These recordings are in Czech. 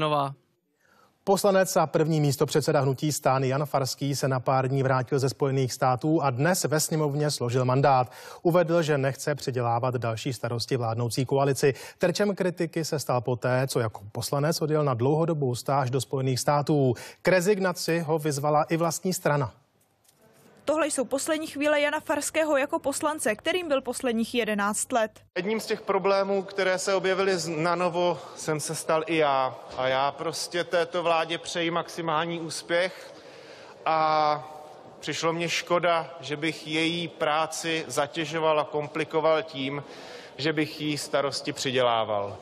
Nová. Poslanec a první místo předseda hnutí stány Jan Farský se na pár dní vrátil ze Spojených států a dnes ve sněmovně složil mandát. Uvedl, že nechce předělávat další starosti vládnoucí koalici. Terčem kritiky se stal poté, co jako poslanec odjel na dlouhodobou stáž do Spojených států. K rezignaci ho vyzvala i vlastní strana. Tohle jsou poslední chvíle Jana Farského jako poslance, kterým byl posledních 11 let. Jedním z těch problémů, které se objevily na novo, jsem se stal i já. A já prostě této vládě přeji maximální úspěch a přišlo mě škoda, že bych její práci zatěžoval a komplikoval tím, že bych jí starosti přidělával.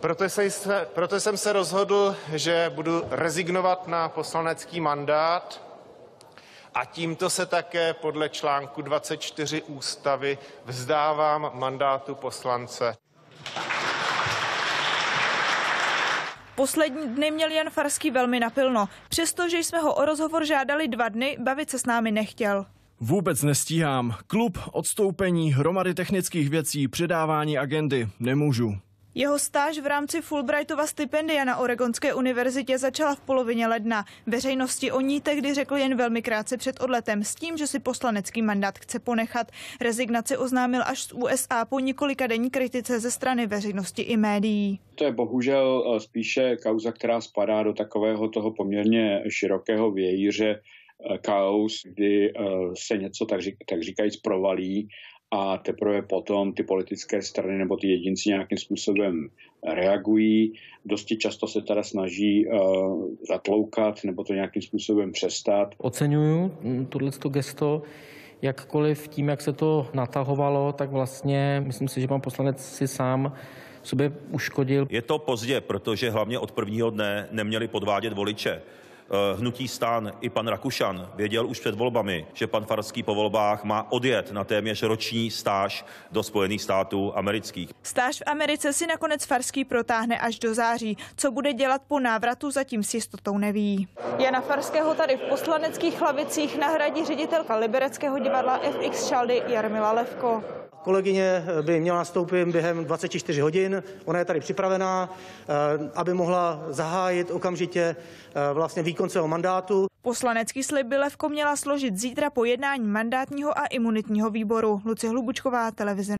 Proto, se, proto jsem se rozhodl, že budu rezignovat na poslanecký mandát a tímto se také podle článku 24 ústavy vzdávám mandátu poslance. Poslední dny měl Jan Farský velmi napilno. Přestože jsme ho o rozhovor žádali dva dny, bavit se s námi nechtěl. Vůbec nestíhám. Klub, odstoupení, hromady technických věcí, předávání agendy. Nemůžu. Jeho stáž v rámci Fulbrightova stipendia na Oregonské univerzitě začala v polovině ledna. Veřejnosti o ní tehdy řekl jen velmi krátce před odletem s tím, že si poslanecký mandát chce ponechat. Rezignaci oznámil až z USA po několika denní kritice ze strany veřejnosti i médií. To je bohužel eh, spíše kauza, která spadá do takového toho poměrně širokého vějíře eh, kauz, kdy eh, se něco tak, řík, tak říkajíc provalí a teprve potom ty politické strany nebo ty jedinci nějakým způsobem reagují. Dosti často se teda snaží uh, zatloukat nebo to nějakým způsobem přestat. Oceňuju tohleto gesto, jakkoliv tím, jak se to natahovalo, tak vlastně myslím si, že pan poslanec si sám sobě uškodil. Je to pozdě, protože hlavně od prvního dne neměli podvádět voliče. Eh, hnutí stan i pan Rakušan věděl už před volbami, že pan Farský po volbách má odjet na téměř roční stáž do Spojených států amerických. Stáž v Americe si nakonec Farský protáhne až do září. Co bude dělat po návratu, zatím s jistotou neví. Jana Farského tady v poslaneckých lavicích nahradí ředitelka Libereckého divadla FX Šaldy Jarmila Levko. Kolegyně by měla nastoupit během 24 hodin. Ona je tady připravená, eh, aby mohla zahájit okamžitě eh, vlastně výkon svého mandátu. Poslanecký slib by Levko měla složit zítra po jednání mandátního a imunitního výboru. Lucie Hlubučková, televize.